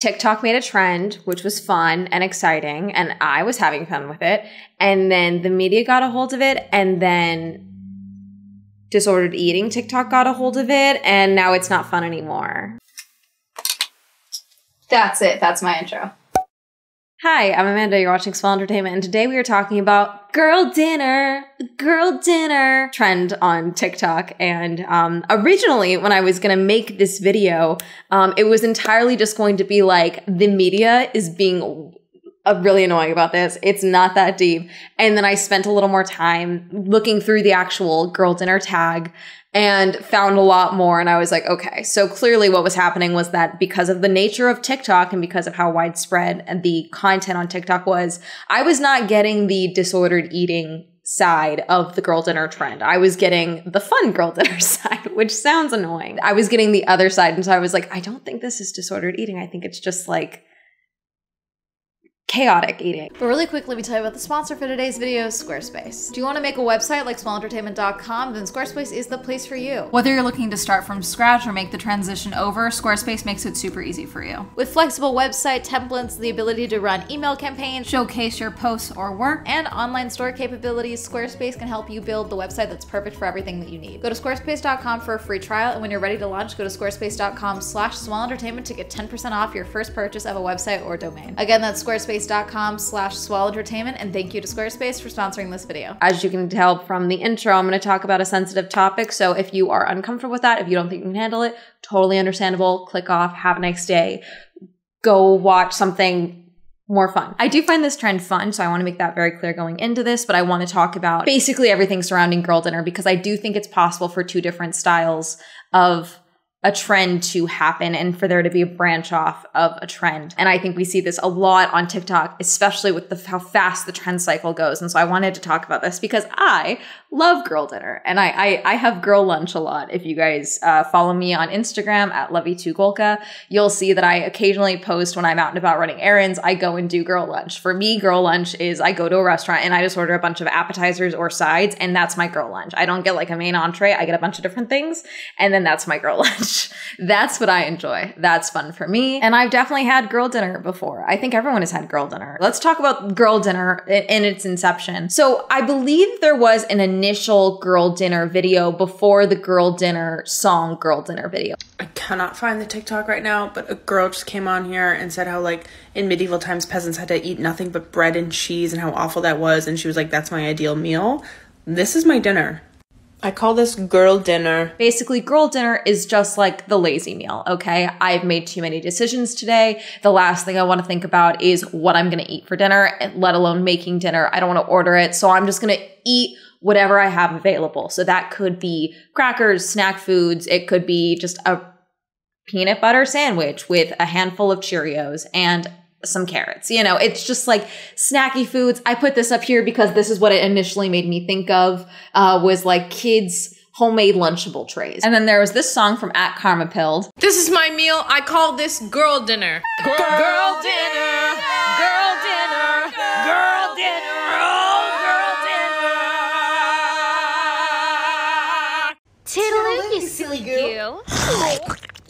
TikTok made a trend, which was fun and exciting, and I was having fun with it. And then the media got a hold of it, and then disordered eating TikTok got a hold of it, and now it's not fun anymore. That's it. That's my intro. Hi, I'm Amanda. You're watching Swell Entertainment, and today we are talking about girl dinner, girl dinner trend on TikTok. And um, originally, when I was going to make this video, um, it was entirely just going to be like the media is being uh, really annoying about this. It's not that deep. And then I spent a little more time looking through the actual girl dinner tag and found a lot more. And I was like, okay, so clearly what was happening was that because of the nature of TikTok and because of how widespread the content on TikTok was, I was not getting the disordered eating side of the girl dinner trend. I was getting the fun girl dinner side, which sounds annoying. I was getting the other side. And so I was like, I don't think this is disordered eating. I think it's just like chaotic eating. But really quick, let me tell you about the sponsor for today's video, Squarespace. Do you want to make a website like swellentertainment.com? Then Squarespace is the place for you. Whether you're looking to start from scratch or make the transition over, Squarespace makes it super easy for you. With flexible website templates, the ability to run email campaigns, showcase your posts or work, and online store capabilities, Squarespace can help you build the website that's perfect for everything that you need. Go to squarespace.com for a free trial, and when you're ready to launch, go to squarespace.com slash swellentertainment to get 10% off your first purchase of a website or domain. Again, that's squarespace squarespace.com slash swell entertainment and thank you to Squarespace for sponsoring this video. As you can tell from the intro, I'm going to talk about a sensitive topic. So if you are uncomfortable with that, if you don't think you can handle it, totally understandable. Click off, have a nice day. Go watch something more fun. I do find this trend fun, so I want to make that very clear going into this, but I want to talk about basically everything surrounding girl dinner because I do think it's possible for two different styles of a trend to happen and for there to be a branch off of a trend. And I think we see this a lot on TikTok, especially with the, how fast the trend cycle goes. And so I wanted to talk about this because I love girl dinner and I, I, I have girl lunch a lot. If you guys uh, follow me on Instagram at luvu2golka, you'll see that I occasionally post when I'm out and about running errands, I go and do girl lunch. For me, girl lunch is I go to a restaurant and I just order a bunch of appetizers or sides and that's my girl lunch. I don't get like a main entree. I get a bunch of different things and then that's my girl lunch. That's what I enjoy. That's fun for me. And I've definitely had girl dinner before. I think everyone has had girl dinner. Let's talk about girl dinner in, its inception. So I believe there was an initial girl dinner video before the girl dinner song girl dinner video. I cannot find the TikTok right now, but a girl just came on here and said how like in medieval times peasants had to eat nothing but bread and cheese and how awful that was and she was like that's my ideal meal. This is my dinner. I call this girl dinner. Basically, girl dinner is just like the lazy meal, okay? I've made too many decisions today. The last thing I want to think about is what I'm going to eat for dinner, let alone making dinner. I don't want to order it. So I'm just going to eat whatever I have available. So that could be crackers, snack foods. It could be just a peanut butter sandwich with a handful of Cheerios and some carrots. You know, it's just like snacky foods. I put this up here because this is what it initially made me think of, uh, was like kids homemade lunchable trays. And then there was this song from at Karma Pilled. This is my meal. I call this girl dinner. Girl, girl dinner. Girl dinner. Girl dinner. Oh, girl dinner. Tiddle, you silly goo.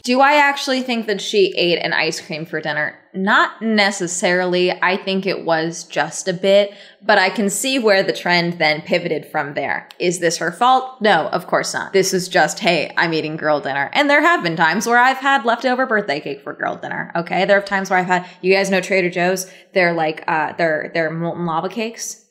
Do I actually think that she ate an ice cream for dinner? Not necessarily. I think it was just a bit, but I can see where the trend then pivoted from there. Is this her fault? No, of course not. This is just, hey, I'm eating girl dinner. And there have been times where I've had leftover birthday cake for girl dinner. Okay. There have times where I've had, you guys know Trader Joe's? They're like, uh, they're, they're molten lava cakes.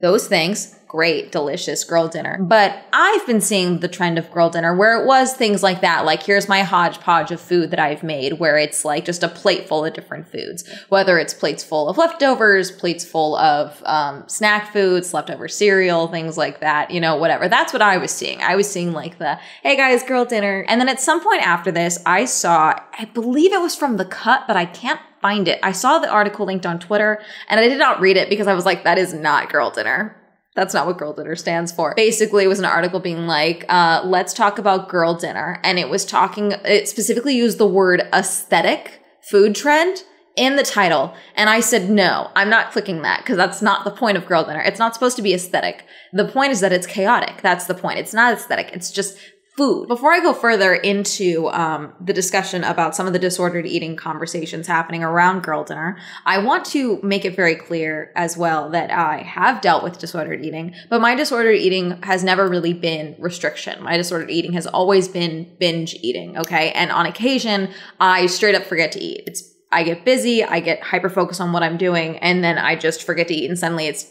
Those things, great, delicious girl dinner. But I've been seeing the trend of girl dinner where it was things like that. Like, here's my hodgepodge of food that I've made, where it's like just a plate full of different foods. Whether it's plates full of leftovers, plates full of um, snack foods, leftover cereal, things like that, you know, whatever. That's what I was seeing. I was seeing like the, hey guys, girl dinner. And then at some point after this, I saw, I believe it was from The Cut, but I can't find it. I saw the article linked on Twitter and I did not read it because I was like, that is not girl dinner. That's not what girl dinner stands for. Basically, it was an article being like, uh, let's talk about girl dinner. And it was talking, it specifically used the word aesthetic food trend in the title. And I said, no, I'm not clicking that because that's not the point of girl dinner. It's not supposed to be aesthetic. The point is that it's chaotic. That's the point. It's not aesthetic. It's just food. Before I go further into um, the discussion about some of the disordered eating conversations happening around girl dinner, I want to make it very clear as well that I have dealt with disordered eating, but my disordered eating has never really been restriction. My disordered eating has always been binge eating, okay? And on occasion, I straight up forget to eat. It's I get busy, I get hyper focused on what I'm doing, and then I just forget to eat, and suddenly it's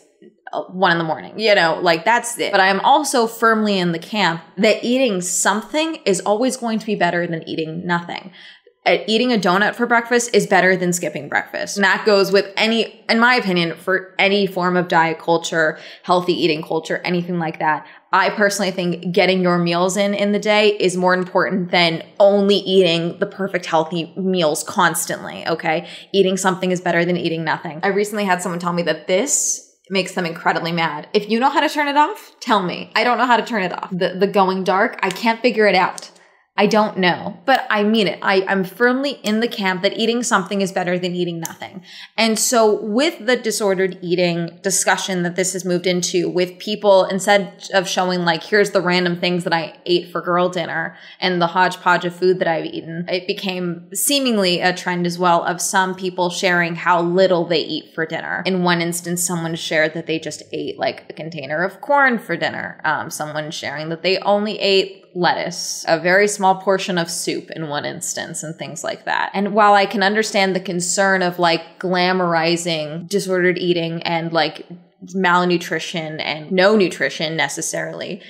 one in the morning. You know, like that's it. But I am also firmly in the camp that eating something is always going to be better than eating nothing. Uh, eating a donut for breakfast is better than skipping breakfast. And that goes with any, in my opinion, for any form of diet culture, healthy eating culture, anything like that. I personally think getting your meals in in the day is more important than only eating the perfect healthy meals constantly. Okay. Eating something is better than eating nothing. I recently had someone tell me that this makes them incredibly mad. If you know how to turn it off, tell me. I don't know how to turn it off. The, the going dark, I can't figure it out. I don't know, but I mean it. I, I'm firmly in the camp that eating something is better than eating nothing. And so with the disordered eating discussion that this has moved into with people, instead of showing like, here's the random things that I ate for girl dinner and the hodgepodge of food that I've eaten, it became seemingly a trend as well of some people sharing how little they eat for dinner. In one instance, someone shared that they just ate like a container of corn for dinner. Um, someone sharing that they only ate lettuce, a very small portion of soup in one instance, and things like that. And while I can understand the concern of like glamorizing disordered eating and like malnutrition and no nutrition necessarily,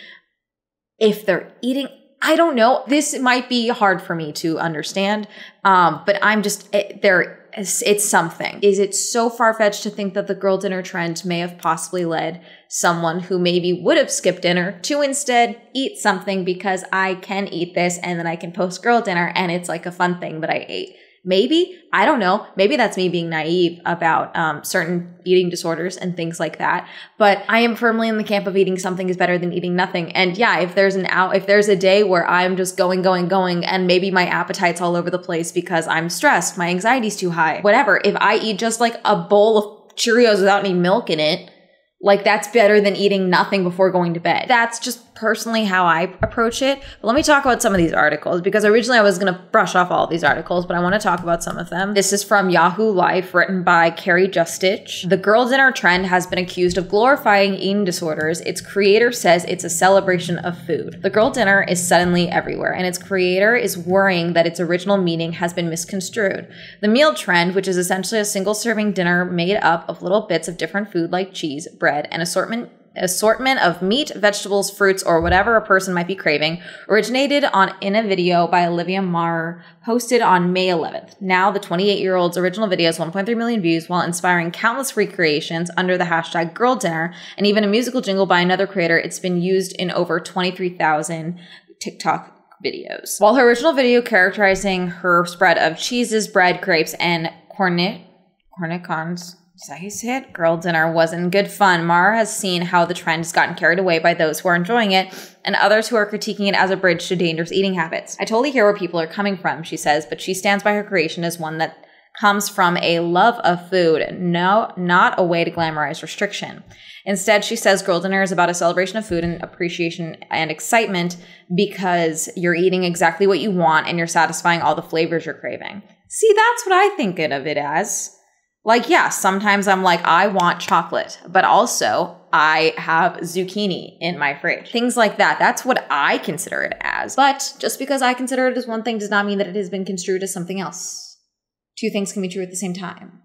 if they're eating I don't know. This might be hard for me to understand, um, but I'm just it, there. It's, it's something. Is it so far fetched to think that the girl dinner trend may have possibly led someone who maybe would have skipped dinner to instead eat something because I can eat this and then I can post girl dinner and it's like a fun thing that I ate? Maybe, I don't know. Maybe that's me being naive about um, certain eating disorders and things like that. But I am firmly in the camp of eating something is better than eating nothing. And yeah, if there's an out, if there's a day where I'm just going, going, going, and maybe my appetite's all over the place because I'm stressed, my anxiety's too high, whatever. If I eat just like a bowl of Cheerios without any milk in it, like that's better than eating nothing before going to bed. That's just personally how I approach it. But let me talk about some of these articles because originally I was going to brush off all of these articles, but I want to talk about some of them. This is from Yahoo Life, written by Kerry Justich. The girl dinner trend has been accused of glorifying eating disorders. Its creator says it's a celebration of food. The girl dinner is suddenly everywhere, and its creator is worrying that its original meaning has been misconstrued. The meal trend, which is essentially a single serving dinner made up of little bits of different food like cheese, bread, and assortment assortment of meat, vegetables, fruits, or whatever a person might be craving, originated on in a video by Olivia Maher posted on May 11th. Now, the 28 year old's original video has 1.3 million views while inspiring countless recreations under the hashtag girl dinner and even a musical jingle by another creator. It's been used in over 23,000 TikTok videos. While her original video characterizing her spread of cheeses, bread, grapes, and cornet, cornichons, Nice hit. Girl dinner wasn't good fun. Maher has seen how the trend has gotten carried away by those who are enjoying it and others who are critiquing it as a bridge to dangerous eating habits. I totally hear where people are coming from, she says, but she stands by her creation as one that comes from a love of food, no, not a way to glamorize restriction. Instead, she says girl dinner is about a celebration of food and appreciation and excitement because you're eating exactly what you want and you're satisfying all the flavors you're craving. See, that's what I think of it as. Like, yeah, sometimes I'm like, I want chocolate, but also I have zucchini in my fridge. Things like that. That's what I consider it as. But just because I consider it as one thing does not mean that it has been construed as something else. Two things can be true at the same time.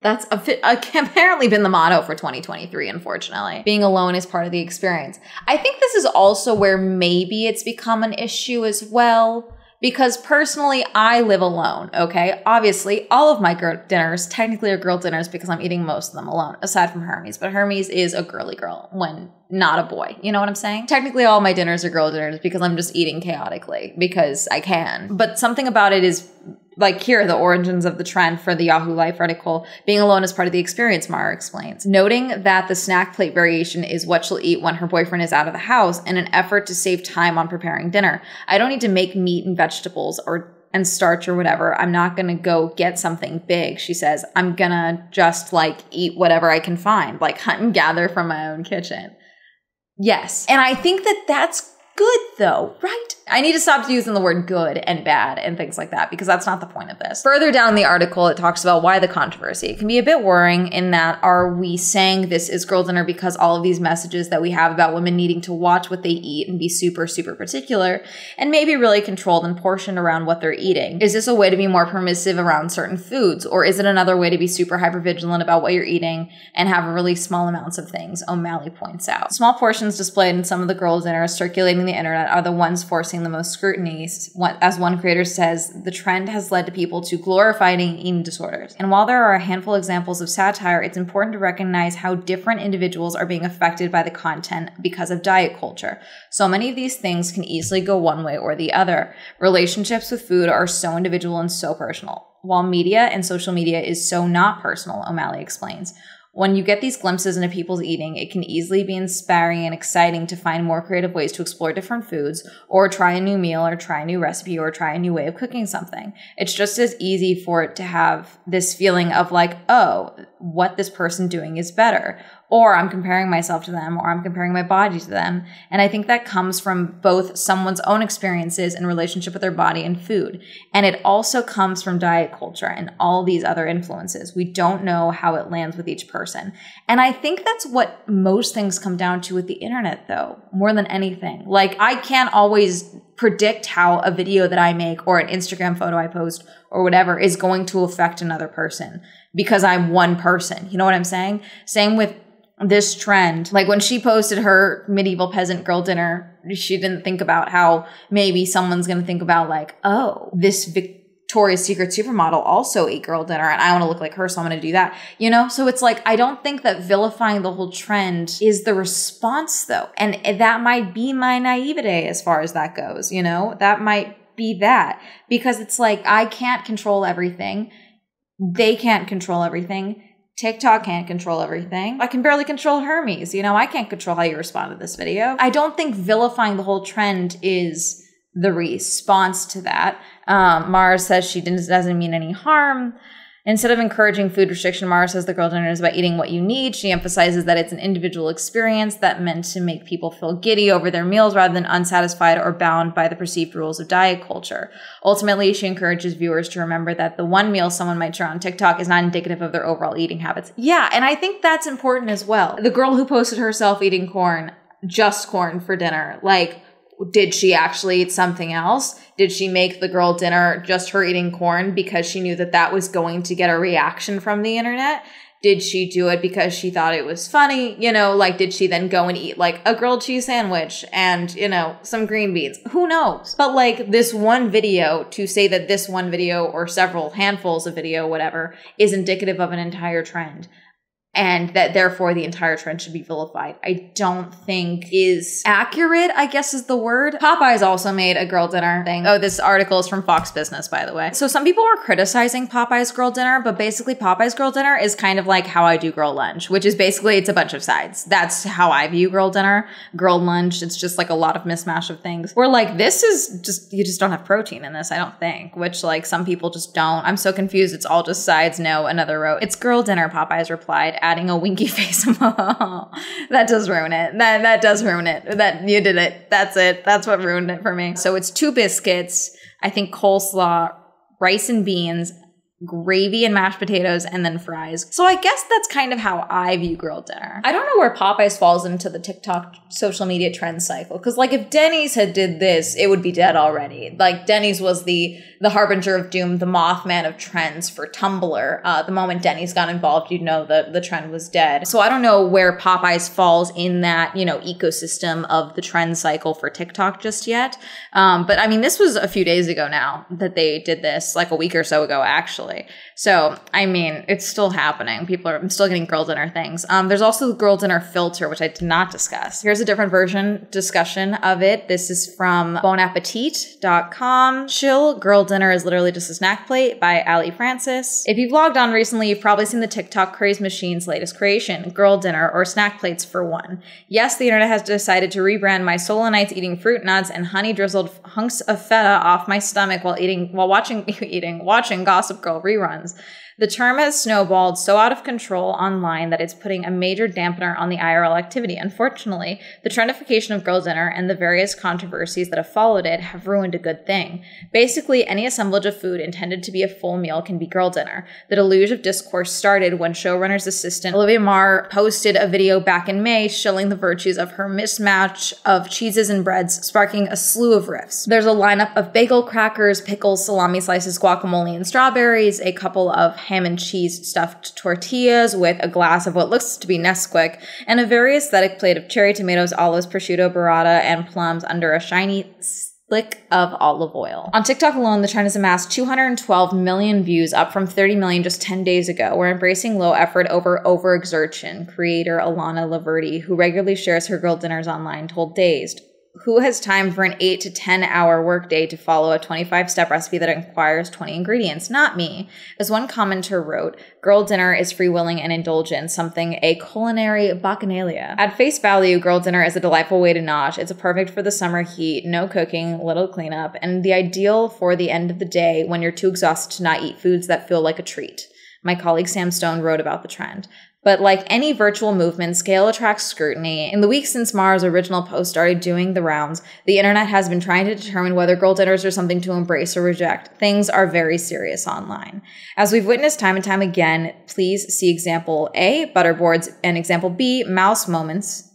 That's apparently been the motto for 2023, unfortunately. Being alone is part of the experience. I think this is also where maybe it's become an issue as well because personally I live alone, okay? Obviously, all of my girl dinners technically are girl dinners because I'm eating most of them alone, aside from Hermes, but Hermes is a girly girl when not a boy. You know what I'm saying? Technically, all my dinners are girl dinners because I'm just eating chaotically because I can. But something about it is like here the origins of the trend for the Yahoo Life article. Being alone is part of the experience, Maher explains, noting that the snack plate variation is what she'll eat when her boyfriend is out of the house in an effort to save time on preparing dinner. I don't need to make meat and vegetables or and starch or whatever. I'm not going to go get something big, she says. I'm going to just like eat whatever I can find, like hunt and gather from my own kitchen. Yes. And I think that that's good though, right? I need to stop using the word good and bad and things like that because that's not the point of this. Further down the article, it talks about why the controversy. It can be a bit worrying in that are we saying this is girl dinner because all of these messages that we have about women needing to watch what they eat and be super, super particular and maybe really controlled and portioned around what they're eating? Is this a way to be more permissive around certain foods or is it another way to be super hyper vigilant about what you're eating and have really small amounts of things? O'Malley points out. Small portions displayed in some of the girl dinners circulating the internet are the ones forcing the most scrutiny. As one creator says, the trend has led to people to glorifying eating disorders. And while there are a handful of examples of satire, it's important to recognize how different individuals are being affected by the content because of diet culture. So many of these things can easily go one way or the other. Relationships with food are so individual and so personal. While media and social media is so not personal, O'Malley explains. When you get these glimpses into people's eating, it can easily be inspiring and exciting to find more creative ways to explore different foods, or try a new meal, or try a new recipe, or try a new way of cooking something. It's just as easy for it to have this feeling of like, oh, what this person doing is better, or I'm comparing myself to them, or I'm comparing my body to them. And I think that comes from both someone's own experiences and relationship with their body and food. And it also comes from diet culture and all these other influences. We don't know how it lands with each person. And I think that's what most things come down to with the internet, though, more than anything. Like, I can't always predict how a video that I make or an Instagram photo I post or whatever is going to affect another person because I'm one person. You know what I'm saying? Same with this trend. Like when she posted her medieval peasant girl dinner, she didn't think about how maybe someone's going to think about like, oh, this Victoria's Secret supermodel also ate girl dinner and I want to look like her, so I'm going to do that. You know? So it's like, I don't think that vilifying the whole trend is the response though. And that might be my naivete as far as that goes, you know? That might be that because it's like, I can't control everything. They can't control everything TikTok can't control everything. I can barely control Hermes. You know, I can't control how you respond to this video. I don't think vilifying the whole trend is the response to that. Um, Mars says she doesn't mean any harm. Instead of encouraging food restriction, Maher says the girl dinner is about eating what you need. She emphasizes that it's an individual experience that meant to make people feel giddy over their meals rather than unsatisfied or bound by the perceived rules of diet culture. Ultimately, she encourages viewers to remember that the one meal someone might share on TikTok is not indicative of their overall eating habits. Yeah, and I think that's important as well. The girl who posted herself eating corn, just corn for dinner, like, did she actually eat something else? Did she make the girl dinner just her eating corn because she knew that that was going to get a reaction from the internet? Did she do it because she thought it was funny? You know, like, did she then go and eat like a grilled cheese sandwich and, you know, some green beans? Who knows? But like this one video to say that this one video or several handfuls of video, whatever, is indicative of an entire trend and that therefore the entire trend should be vilified. I don't think is accurate, I guess is the word. Popeyes also made a girl dinner thing. Oh, this article is from Fox Business, by the way. So some people were criticizing Popeyes girl dinner, but basically Popeyes girl dinner is kind of like how I do girl lunch, which is basically it's a bunch of sides. That's how I view girl dinner. Girl lunch, it's just like a lot of mismatch of things. We're like, this is just, you just don't have protein in this, I don't think, which like some people just don't. I'm so confused. It's all just sides. No, another row. It's girl dinner, Popeyes replied adding a winky face. that does ruin it. That that does ruin it. That you did it. That's it. That's what ruined it for me. So it's two biscuits, I think coleslaw, rice and beans, gravy and mashed potatoes, and then fries. So I guess that's kind of how I view girl dinner. I don't know where Popeyes falls into the TikTok social media trend cycle. Cause like if Denny's had did this, it would be dead already. Like Denny's was the the harbinger of doom, the Mothman of trends for Tumblr. Uh, the moment Denny's got involved, you'd know that the trend was dead. So I don't know where Popeyes falls in that, you know, ecosystem of the trend cycle for TikTok just yet. Um, but I mean, this was a few days ago now that they did this, like a week or so ago, actually. So, I mean, it's still happening. People are still getting girl dinner things. Um, there's also the girl dinner filter, which I did not discuss. Here's a different version discussion of it. This is from bonappetit.com. Chill Girl Dinner is literally just a snack plate by Ali Francis. If you've logged on recently, you've probably seen the TikTok craze machine's latest creation, Girl Dinner or snack plates for one. Yes, the internet has decided to rebrand my solo nights eating fruit nuts and honey drizzled hunks of feta off my stomach while eating while watching eating watching Gossip Girl reruns. The term has snowballed so out of control online that it's putting a major dampener on the IRL activity. Unfortunately, the trendification of girl dinner and the various controversies that have followed it have ruined a good thing. Basically, any assemblage of food intended to be a full meal can be girl dinner. The deluge of discourse started when showrunner's assistant Olivia Maher posted a video back in May shilling the virtues of her mismatch of cheeses and breads, sparking a slew of riffs. There's a lineup of bagel, crackers, pickles, salami slices, guacamole, and strawberries, a couple of ham and cheese stuffed tortillas with a glass of what looks to be Nesquik, and a very aesthetic plate of cherry tomatoes, olives, prosciutto, burrata, and plums under a shiny slick of olive oil. On TikTok alone, the trend has amassed 212 million views, up from 30 million just 10 days ago. We're embracing low effort over overexertion. Creator Alana Laverty, who regularly shares her girl dinners online, told Dazed who has time for an 8 to 10 hour workday to follow a 25 step recipe that requires 20 ingredients? Not me. As one commenter wrote, girl dinner is free-willing and indulgent, something a culinary bacchanalia. At face value, girl dinner is a delightful way to nosh. It's a perfect for the summer heat, no cooking, little cleanup, and the ideal for the end of the day when you're too exhausted to not eat foods that feel like a treat. My colleague Sam Stone wrote about the trend. But like any virtual movement, scale attracts scrutiny. In the weeks since Maher's original post started doing the rounds, the internet has been trying to determine whether girl dinners are something to embrace or reject. Things are very serious online. As we've witnessed time and time again, please see example A, butterboards, and example B, mouse moments,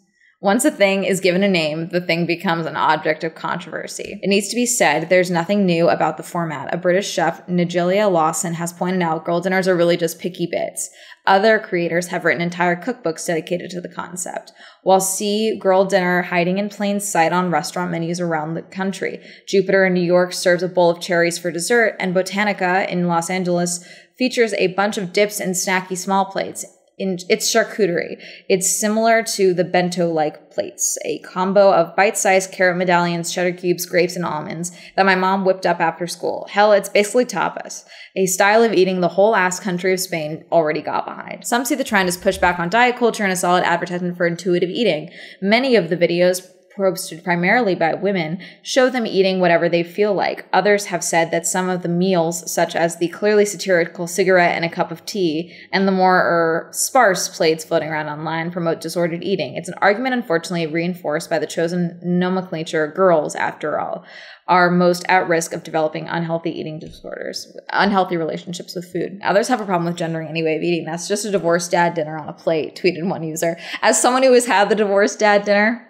once a thing is given a name, the thing becomes an object of controversy. It needs to be said there's nothing new about the format. A British chef, Nigella Lawson, has pointed out girl dinners are really just picky bits. Other creators have written entire cookbooks dedicated to the concept. While see Girl Dinner hiding in plain sight on restaurant menus around the country. Jupiter in New York serves a bowl of cherries for dessert, and Botanica in Los Angeles features a bunch of dips and snacky small plates in it's charcuterie. It's similar to the bento-like plates, a combo of bite-sized carrot medallions, cheddar cubes, grapes, and almonds that my mom whipped up after school. Hell, it's basically tapas, a style of eating the whole ass country of Spain already got behind. Some see the trend as pushback on diet culture and a solid advertisement for intuitive eating. Many of the videos posted primarily by women, show them eating whatever they feel like. Others have said that some of the meals, such as the clearly satirical cigarette and a cup of tea, and the more er, sparse plates floating around online, promote disordered eating. It's an argument, unfortunately, reinforced by the chosen nomenclature girls, after all, are most at risk of developing unhealthy eating disorders, unhealthy relationships with food. Others have a problem with gendering any way of eating. That's just a divorced dad dinner on a plate, tweeted one user. As someone who has had the divorced dad dinner,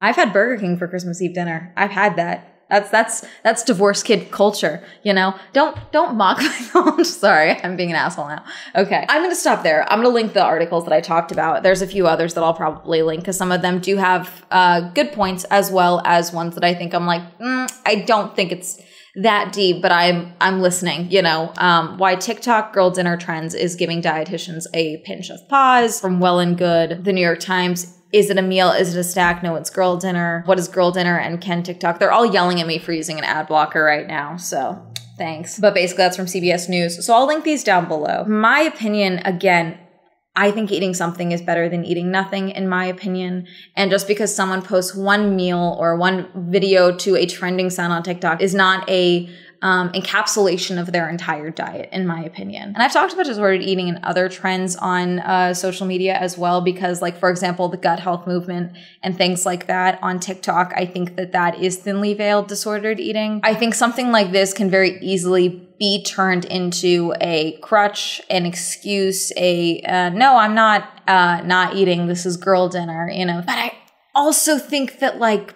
I've had Burger King for Christmas Eve dinner. I've had that. That's that's that's divorce kid culture, you know. Don't don't mock my I'm sorry, I'm being an asshole now. Okay, I'm gonna stop there. I'm gonna link the articles that I talked about. There's a few others that I'll probably link because some of them do have uh, good points as well as ones that I think I'm like, mm, I don't think it's that deep, but I'm I'm listening. You know, um, why TikTok girl dinner trends is giving dietitians a pinch of pause from Well and Good. The New York Times is it a meal? Is it a snack? No, it's girl dinner. What is girl dinner? And Ken TikTok. They're all yelling at me for using an ad blocker right now. So thanks. But basically, that's from CBS News. So I'll link these down below. My opinion, again, I think eating something is better than eating nothing, in my opinion. And just because someone posts one meal or one video to a trending sound on TikTok is not a um, encapsulation of their entire diet, in my opinion. And I've talked about disordered eating and other trends on uh, social media as well, because, like, for example, the gut health movement and things like that on TikTok, I think that that is thinly veiled disordered eating. I think something like this can very easily be turned into a crutch, an excuse, a uh, no, I'm not uh, not eating. This is girl dinner, you know. But I also think that like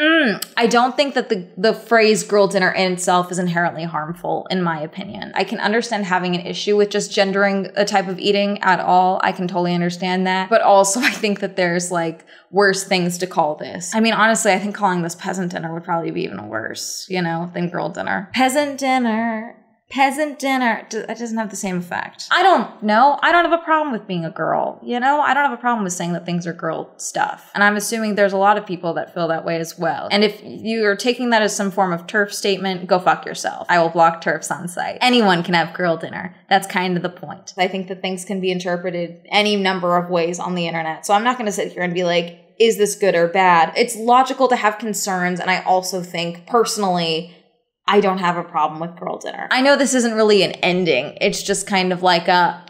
Mm, I don't think that the, the phrase girl dinner in itself is inherently harmful, in my opinion. I can understand having an issue with just gendering a type of eating at all. I can totally understand that. But also, I think that there's like worse things to call this. I mean, honestly, I think calling this peasant dinner would probably be even worse, you know, than girl dinner. Peasant dinner peasant dinner that doesn't have the same effect. I don't know. I don't have a problem with being a girl you know? I don't have a problem with saying that things are girl stuff. And i'm assuming there's a lot of people that feel that way as well. And if you're taking that as some form of TERF statement go fuck yourself. I will block TERFs on sight. Anyone can have girl dinner. That's kind of the point. I think that things can be interpreted any number of ways on the internet. So i'm not going to sit here and be like is this good or bad? It's logical to have concerns and i also think personally I don't have a problem with girl dinner. I know this isn't really an ending. It's just kind of like a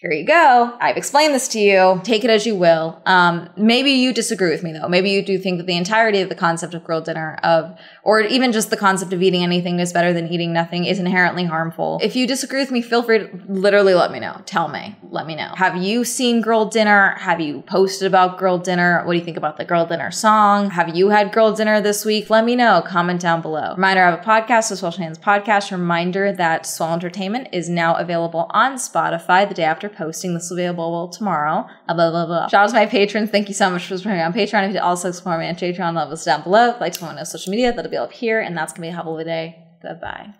here you go. I've explained this to you. Take it as you will. Um, maybe you disagree with me though. Maybe you do think that the entirety of the concept of grilled dinner of, or even just the concept of eating anything is better than eating nothing is inherently harmful. If you disagree with me, feel free to literally let me know. Tell me. Let me know. Have you seen girl dinner? Have you posted about girl dinner? What do you think about the girl dinner song? Have you had girl dinner this week? Let me know. Comment down below. Reminder, I have a podcast, the Swell Hands Podcast. Reminder that Swell Entertainment is now available on Spotify the day after posting. This will be available tomorrow. Blah, blah, blah. Shout out to my patrons. Thank you so much for supporting me on Patreon. If you also explore me on Patreon, levels down below. Like to follow me on social media, that'll be up here. And that's going to be a the day. Goodbye.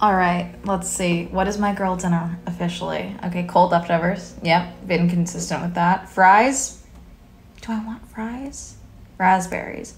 All right, let's see. What is my girl dinner officially? Okay, cold leftovers. Yep, been consistent with that. Fries. Do I want fries? Raspberries.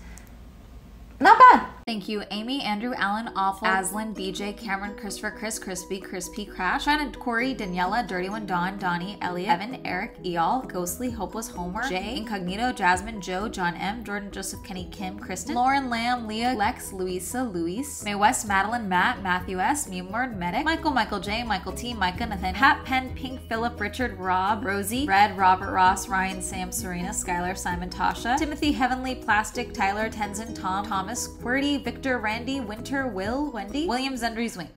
Not bad. Thank you, Amy, Andrew, Allen, Awful, Aslan, BJ, Cameron, Christopher, Chris, Crispy, Crispy, Crash, Shannon, Corey, Daniela, Dirty One, Dawn, Donnie, Elliot, Evan, Eric, Eal, Ghostly, Hopeless, Homer, Jay, Incognito, Jasmine, Joe, John M, Jordan, Joseph, Kenny, Kim, Kristen, Lauren, Lamb, Leah, Lex, Louisa, Luis, May West, Madeline, Matt, Matthew S, Mewmord, Medic, Michael, Michael J, Michael T, Micah, Nathan, Hat, Pen, Pink, Philip, Richard, Rob, Rosie, Red, Robert, Ross, Ryan, Sam, Serena, Skylar, Simon, Tasha, Timothy, Heavenly, Plastic, Tyler, Tenzin, Tom, Thomas, Qwerty, Victor, Randy, Winter, Will, Wendy, Williams, Endries, Wink.